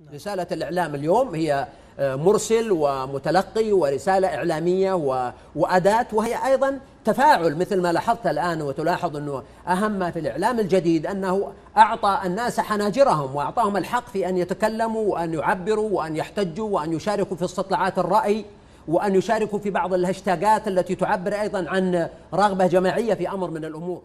نعم. رسالة الإعلام اليوم هي آه، مرسل ومتلقي ورسالة إعلامية وأداة وهي أيضا تفاعل مثل ما لاحظت الآن وتلاحظ أنه أهم ما في الإعلام الجديد أنه أعطى الناس حناجرهم وأعطاهم الحق في أن يتكلموا وأن يعبروا وأن يحتجوا وأن يشاركوا في استطلاعات الرأي وأن يشاركوا في بعض الهاشتاجات التي تعبر أيضا عن رغبة جماعية في أمر من الأمور.